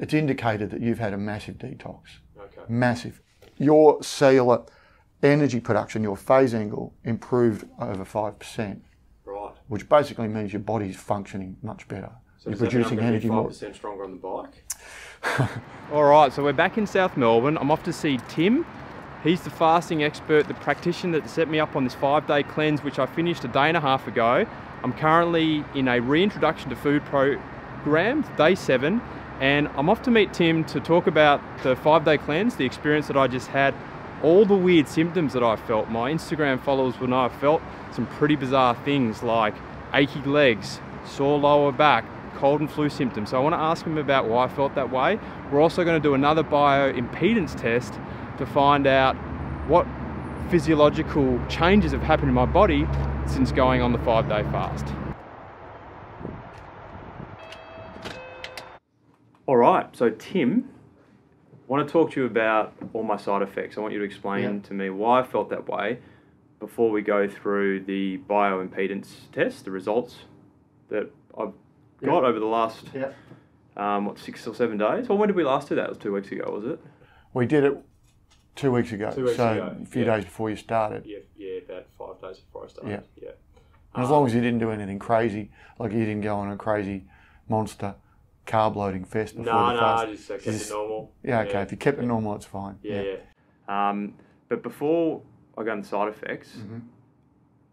it's indicated that you've had a massive detox. Okay. Massive. Your cellular energy production, your phase angle improved over 5%, Right. which basically means your body's functioning much better. So You're does that mean I'm producing gonna energy more. 5% stronger on the bike? All right, so we're back in South Melbourne. I'm off to see Tim. He's the fasting expert, the practitioner that set me up on this five day cleanse, which I finished a day and a half ago. I'm currently in a reintroduction to food program, day seven, and I'm off to meet Tim to talk about the five day cleanse, the experience that I just had, all the weird symptoms that I felt. My Instagram followers will know I felt some pretty bizarre things like achy legs, sore lower back, cold and flu symptoms. So I want to ask him about why I felt that way. We're also going to do another bioimpedance test to find out what physiological changes have happened in my body since going on the five day fast. All right, so Tim, I want to talk to you about all my side effects. I want you to explain Yeah. to me why I felt that way before we go through the bioimpedance test, the results that I've got Yeah. over the last Yeah. um, what six or seven days. Well, when did we last do that? It was two weeks ago, was it? We did it two weeks ago, Two weeks so ago, a few yeah. days before you started. Yeah, yeah, about five days before I started. Yeah. Yeah. And as long as you didn't do anything crazy, like you didn't go on a crazy monster carb loading fest before No, the no, fast. I just uh, kept Just- it normal. Yeah, okay. If you kept it normal, it's fine. Yeah, yeah. Um, but before I go into side effects, Mm-hmm.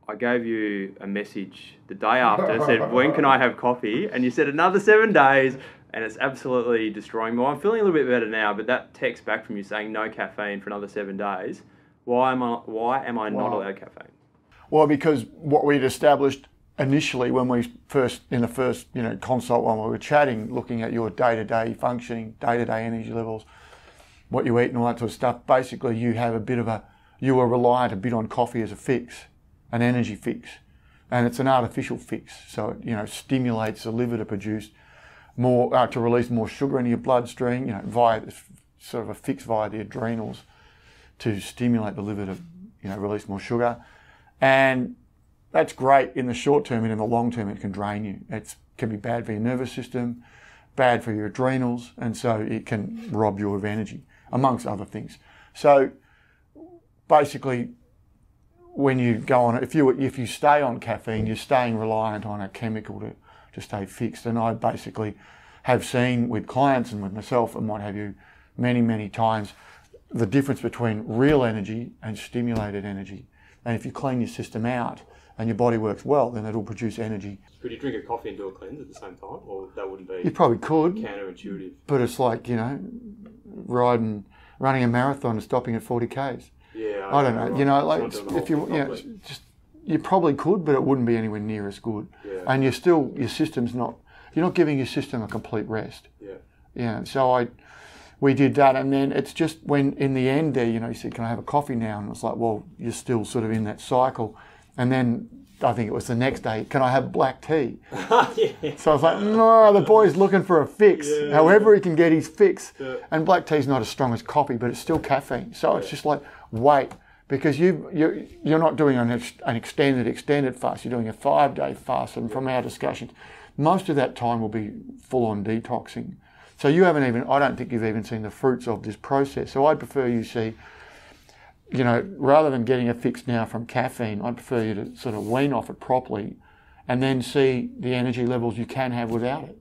I gave you a message the day after. said, "When can I have coffee?" And you said another seven days, and it's absolutely destroying me. Well, I'm feeling a little bit better now, but that text back from you saying no caffeine for another seven days. Why am I? Why am I not allowed caffeine? Well, because what we'd established initially when we first, in the first, you know, consult when we were chatting, looking at your day-to-day functioning, day-to-day energy levels, what you eat and all that sort of stuff, basically you have a bit of a, you were reliant a bit on coffee as a fix, an energy fix. And it's an artificial fix. So it, you know, stimulates the liver to produce more, uh, to release more sugar into your bloodstream, you know, via, sort of a fix via the adrenals to stimulate the liver to, you know, release more sugar. And that's great in the short term, and in the long term, it can drain you. It can be bad for your nervous system, bad for your adrenals, and so it can rob you of energy, amongst other things. So basically, when you go on, if you if you stay on caffeine, you're staying reliant on a chemical to, to stay fixed. And I basically have seen with clients and with myself and what have you, many many times, the difference between real energy and stimulated energy. And if you clean your system out and your body works well, then it'll produce energy. Could you drink a coffee and do a cleanse at the same time, or that wouldn't be? You probably could, counterintuitive? but it's like you know, riding, running a marathon and stopping at 40 k's. Yeah, I don't know. right. You know, like not it's- doing the if you you know, just you probably could, but it wouldn't be anywhere near as good. Yeah. And you're still your system's not. You're not giving your system a complete rest. yeah, Yeah. So I, we did that, and then it's just when in the end there, you know, you said, "Can I have a coffee now?" And it's like, well, you're still sort of in that cycle, and then. I think it was the next day. Can I have black tea? yeah. So I was like, no, the boy's looking for a fix. Yeah. However he can get his fix. Yeah. And black tea's not as strong as coffee, but it's still caffeine. So it's just like, wait, because you you're, you're not doing an, an extended extended fast. You're doing a five day fast, and from our discussions, most of that time will be full on detoxing. So you haven't even, I don't think you've even seen the fruits of this process. So I'd prefer you see you know, rather than getting a fix now from caffeine, I'd prefer you to sort of wean off it properly and then see the energy levels you can have without it.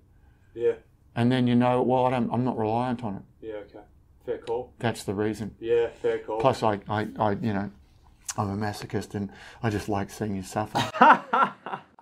yeah, And then you know, well, I don't, I'm not reliant on it. yeah. Okay, fair call. That's the reason. Yeah, fair call. Plus, I, I, I you know, I'm a masochist and I just like seeing you suffer.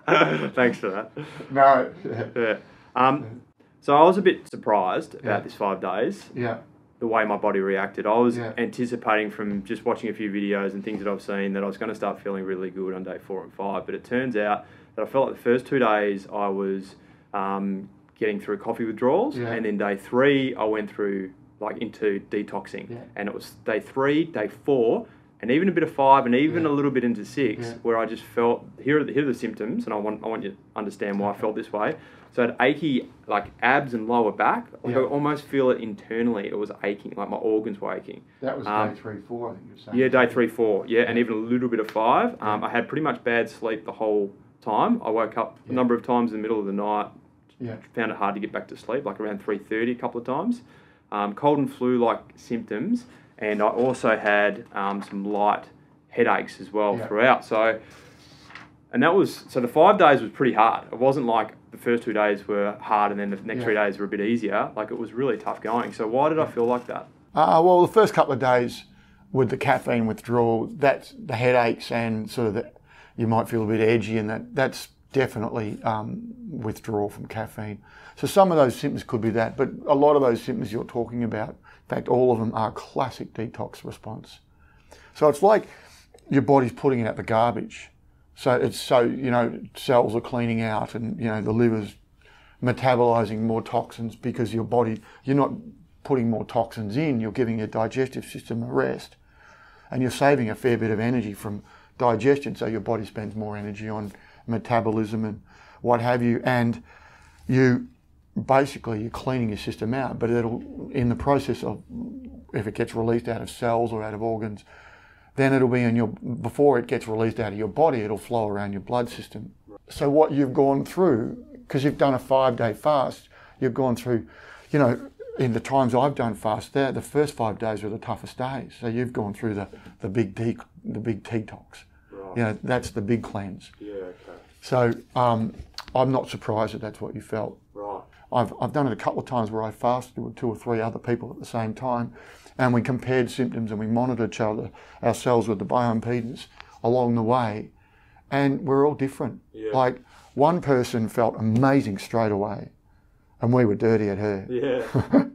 Thanks for that. no. Yeah. Um, so I was a bit surprised about Yeah. this five days. Yeah. The way my body reacted. I was Yeah. anticipating from just watching a few videos and things that I've seen that I was going to start feeling really good on day four and five. But it turns out that I felt like the first two days I was um, getting through coffee withdrawals, Yeah. and then day three I went through like into detoxing, Yeah. and it was day three, day four. And even a bit of five, and even a little bit into six, where I just felt here are the, here are the symptoms, and I want I want you to understand why I felt this way. So I had achy like abs and lower back. Like I Yeah. almost feel it internally. It was aching, like my organs were aching. That was Um, day three, four, I think you're saying. Yeah, day three, four. Yeah, and even a little bit of five. Um, I had pretty much bad sleep the whole time. I woke up a number of times in the middle of the night, Yeah. found it hard to get back to sleep, like around three thirty a couple of times. Um, cold and flu-like symptoms, and I also had um, some light headaches as well Yeah. throughout. So, and that was so the five days was pretty hard. It wasn't like the first two days were hard and then the next Yeah. three days were a bit easier. Like it was really tough going. So why did I feel like that? Uh, well, the first couple of days with the caffeine withdrawal, that's the headaches and sort of the, you might feel a bit edgy, and that that's definitely um, withdrawal from caffeine. So some of those symptoms could be that, but a lot of those symptoms you're talking about, in fact, all of them are classic detox response. So it's like your body's putting out the garbage. So it's so you know cells are cleaning out, and you know the liver's metabolizing more toxins because your body you're not putting more toxins in. You're giving your digestive system a rest, and you're saving a fair bit of energy from digestion. So your body spends more energy on metabolism and what have you, and you basically you're cleaning your system out. But it'll in the process of if it gets released out of cells or out of organs, then it'll be in your before it gets released out of your body it'll flow around your blood system so what you've gone through because you've done a five day fast you've gone through you know in the times i've done fast there the first five days were the toughest days so you've gone through the, the big de- the big detox Right. you know that's the big cleanse Yeah. Okay. so um, i'm not surprised that that's what you felt Right. I've, I've done it a couple of times where I fasted with two or three other people at the same time, and we compared symptoms and we monitored each other ourselves with the bioimpedance along the way, and we're all different. Yeah. Like one person felt amazing straight away, and we were dirty at her Yeah.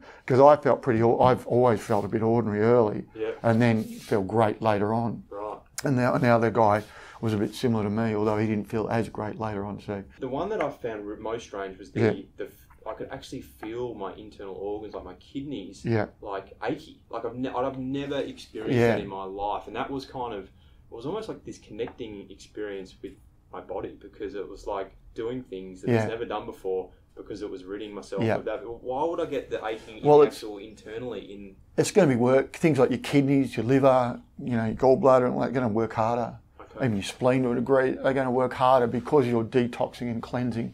because I felt pretty, I've always felt a bit ordinary early, Yeah. and then felt great later on. Right. And now, now the guy was a bit similar to me, although he didn't feel as great later on. So The one that I found most strange was the Yeah. the I could actually feel my internal organs, like my kidneys, yeah, like achy. Like I've ne- I've never experienced Yeah. that in my life, and that was kind of it was almost like this connecting experience with my body because it was like doing things that Yeah. I've never done before because it was ridding myself Yeah. of that. Why would I get the aching Well, in it's- actual internally in? it's going to be work. Things like your kidneys, your liver, you know, your gallbladder, and all that, going to work harder. Okay. Even your spleen to a degree, they're going to work harder because you're detoxing and cleansing,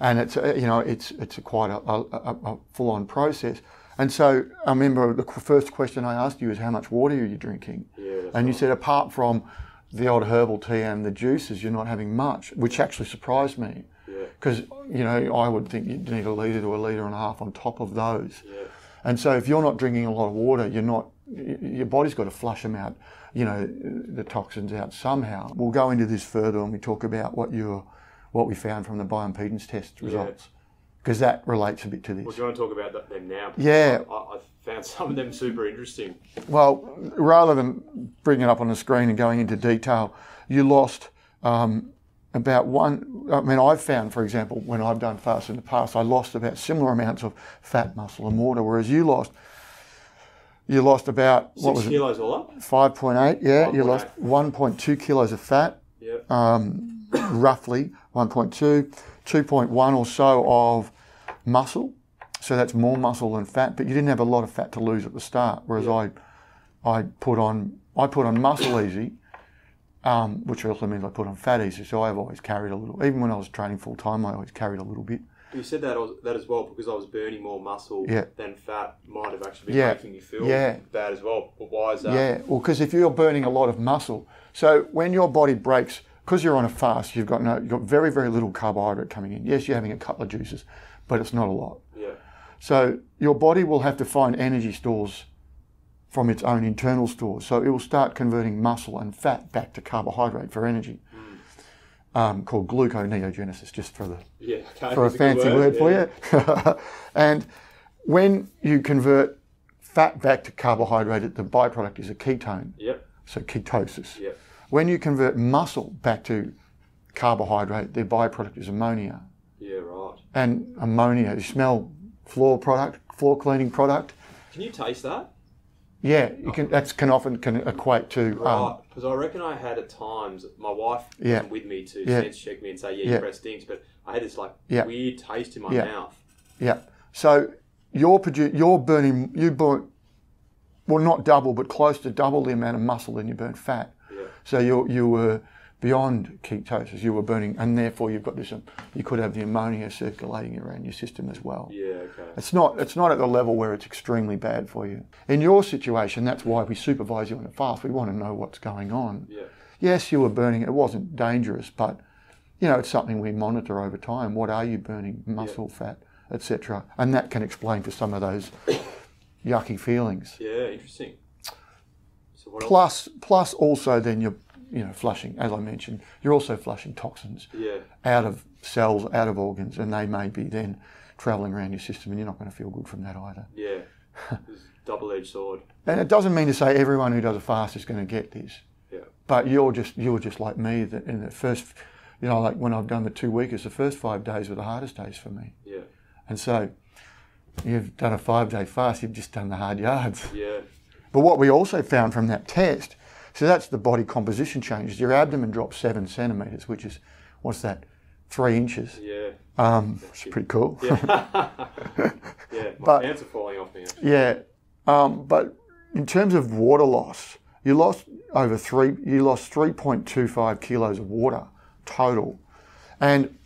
and it's a, you know it's it's a quite a, a, a- a full on process. And so I remember the first question I asked you is how much water are you drinking, Yeah. And you said apart from the odd herbal tea and the juices, you're not having much, which actually surprised me Yeah. because you know I would think you'd need a litre to a litre and a half on top of those. Yeah. And so if you're not drinking a lot of water, you're not, your body's got to flush them out, you know, the toxins out somehow. We'll go into this further when we talk about what you what we found from the bioimpedance test results, because that relates a bit to this. Well, do you want to talk about that, them now? Yeah. I, I found some of them super interesting. Well, rather than bringing it up on the screen and going into detail, you lost um, about one. I mean, I've found, for example, when I've done fast in the past, I lost about similar amounts of fat, muscle, and water, whereas you lost. You lost about what Six was it? kilos all up. 5.8, yeah. You 1.8. lost 1.2 kilos of fat, Yeah. um, roughly 1.2, 2.1 or so of muscle. So that's more muscle than fat, but you didn't have a lot of fat to lose at the start. Whereas I, I put on I put on muscle easy, um, which also means I put on fat easy. So I've always carried a little. Even when I was training full time, I always carried a little bit. You said that as- that as well because I was burning more muscle Yeah. than fat might have actually been Yeah. making you feel Yeah. bad as well. But why is that? Yeah, well, because if you're burning a lot of muscle, so when your body breaks, because you're on a fast, you've got no, you've got very, very little carbohydrate coming in. Yes, you're having a couple of juices, but it's not a lot. Yeah. So your body will have to find energy stores from its own internal stores. So it will start converting muscle and fat back to carbohydrate for energy, um, called gluconeogenesis, just for the Yeah. Okay. for a fancy word, for you. and when you convert fat back to carbohydrate, the byproduct is a ketone, Yep. so ketosis. Yep. When you convert muscle back to carbohydrate, the byproduct is ammonia. Yeah. Right. And ammonia, you smell floor product, floor cleaning product. Can you taste that? Yeah, you can. That can often can equate to. Um, Right. Because I reckon I had at times my wife Yeah. came with me to Yeah. sense check me and say, yeah, Yeah. your breast stinks, but I had this like Yeah. weird taste in my Yeah. mouth. Yeah. So you're produ- you're burning you burn well not double but close to double the amount of muscle than you burn fat. Yeah. So you you were beyond ketosis. You were burning, and therefore you've got this. um, You could have the ammonia circulating around your system as well. Yeah. Okay. It's not. It's not at the level where it's extremely bad for you. In your situation, that's why we supervise you on a fast. We want to know what's going on. Yeah. Yes, you were burning. It wasn't dangerous, but you know it's something we monitor over time. What are you burning? Muscle, fat, etc. And that can explain for some of those yucky feelings. Yeah. Interesting. So? Plus, plus also then you're you know flushing, as I mentioned, you're also flushing toxins Yeah. out of cells, out of organs, and they may be then travelling around your system, and you're not going to feel good from that either. Yeah. Double-edged sword. And it doesn't mean to say everyone who does a fast is going to get this. Yeah. But you're just you're just like me. That in the first, you know, like when I've done the two weekers, the first five days were the hardest days for me. Yeah. And so, you've done a five day fast. You've just done the hard yards. Yeah. But what we also found from that test, so that's the body composition changes. Your abdomen drops seven centimeters, which is what's that, three inches. Yeah. Um, it's pretty cool. Yeah. yeah. My But- pants are falling off me. actually. Yeah, um, but in terms of water loss, you lost over three. You lost three point two five kilos of water total, and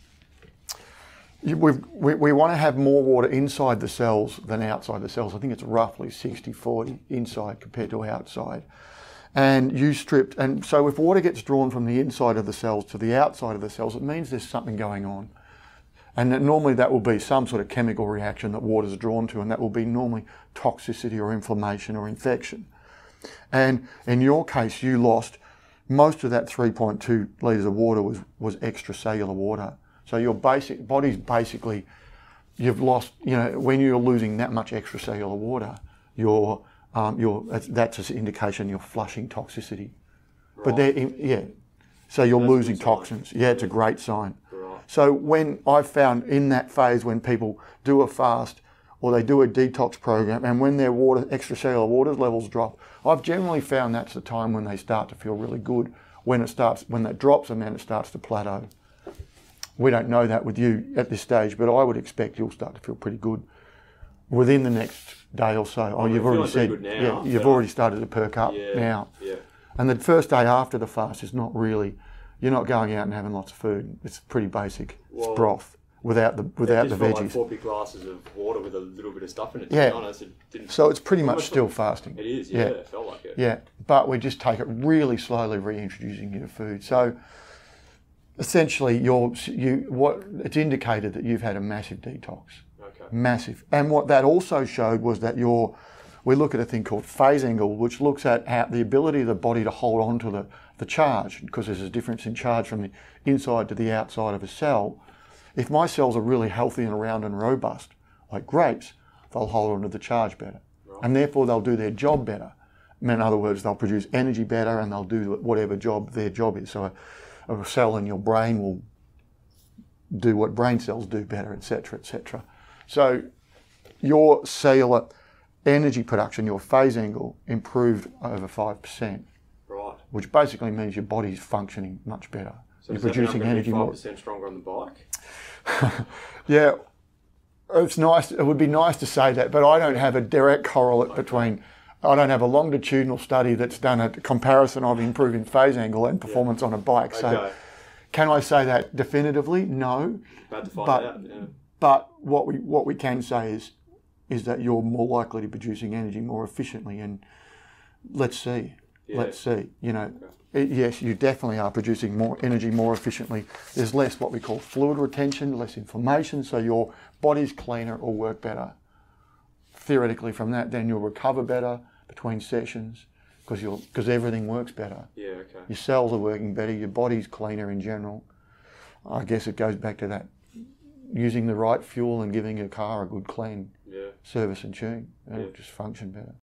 we've, we we want to have more water inside the cells than outside the cells. I think it's roughly 60-40 inside compared to outside. And you stripped, and so if water gets drawn from the inside of the cells to the outside of the cells, it means there's something going on. And that normally that will be some sort of chemical reaction that water is drawn to, and that will be normally toxicity or inflammation or infection. And in your case, you lost most of that 3.2 litres of water was, was extracellular water. So your basic body's basically, you've lost, you know, when you're losing that much extracellular water, you're, um, you're, that's, an indication you're flushing toxicity. But Right. they're, yeah. So you're That's losing toxins. Yeah, it's a great sign. Right. So when I've found in that phase when people do a fast or they do a detox program and when their water extracellular water levels drop, I've generally found that's the time when they start to feel really good. When it starts when that drops and then it starts to plateau. We don't know that with you at this stage, but I would expect you'll start to feel pretty good within the next day or so. Oh, you've already said now, yeah, you've so- already started to perk up Yeah. now. Yeah. And the first day after the fast is not really, you're not going out and having lots of food. It's pretty basic. Well, it's broth without the without it the just like four big glasses of water with a little bit of stuff in it. To Yeah. be honest, it didn't. So it's pretty much still like- fasting. It is. Yeah. Yeah. It felt like it. Yeah, but we just take it really slowly, reintroducing you to food. So essentially, you're you what it's indicated that you've had a massive detox, Okay. massive. And what that also showed was that your we look at a thing called phase angle, which looks at how, the ability of the body to hold on to the, the charge, because there's a difference in charge from the inside to the outside of a cell. If my cells are really healthy and round and robust, like grapes, they'll hold on to the charge better. And therefore they'll do their job better. In other words, they'll produce energy better and they'll do whatever job their job is. So a, a cell in your brain will do what brain cells do better, etc., etc. So your cellular energy production, your phase angle, improved over 5%, Right. which basically means your body's functioning much better. So You're does that mean I'm producing energy more. 5% stronger on the bike. Yeah, it's nice. It would be nice to say that, but I don't have a direct correlate between. I don't have a longitudinal study that's done a comparison of improving phase angle and performance on a bike. So, Okay. can I say that definitively? No. About to find but- out. Yeah. But what we what we can say is is that you're more likely to be producing energy more efficiently, and let's see, let's see. You know, it- yes, you definitely are producing more energy more efficiently. There's less what we call fluid retention, less inflammation, so your body's cleaner or work better. Theoretically, from that, then you'll recover better between sessions because you'll because everything works better. Yeah. Okay. Your cells are working better. Your body's cleaner in general. I guess it goes back to that using the right fuel and giving your car a good clean Yeah. service and tune, Yeah. it'll just function better.